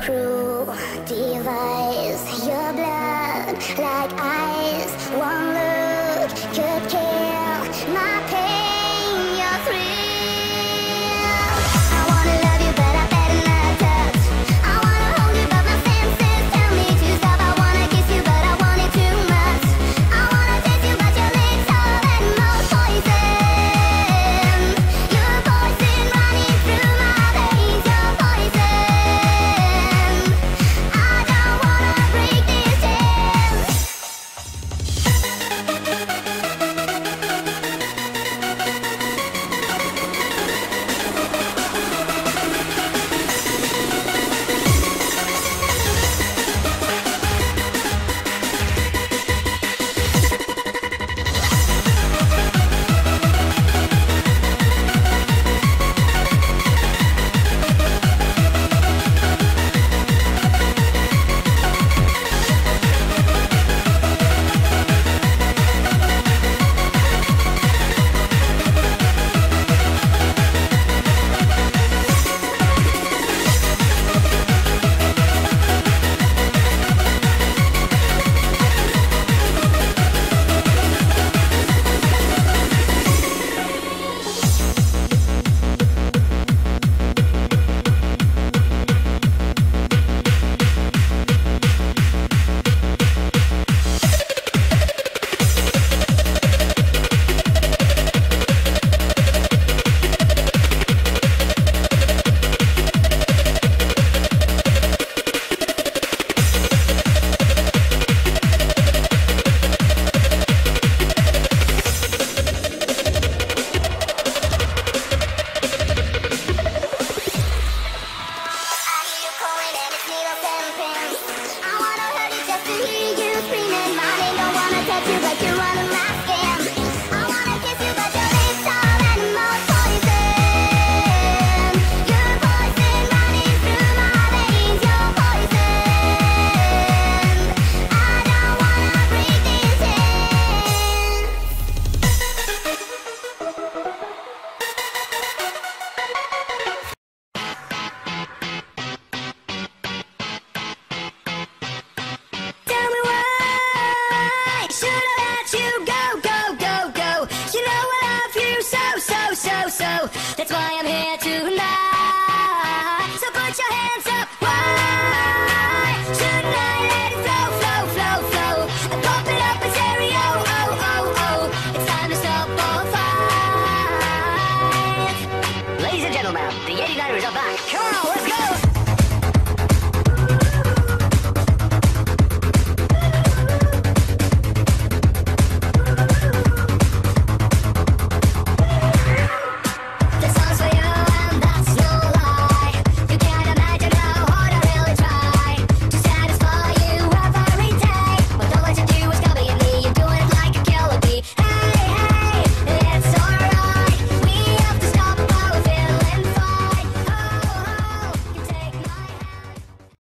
Cruel hurt here tonight. So put your hands up high. Tonight, flow, flow, flow, flow. Pump it up. Oh, oh, oh. It's time to stop all. Ladies and gentlemen, the 89ers are back. Come on, let's go.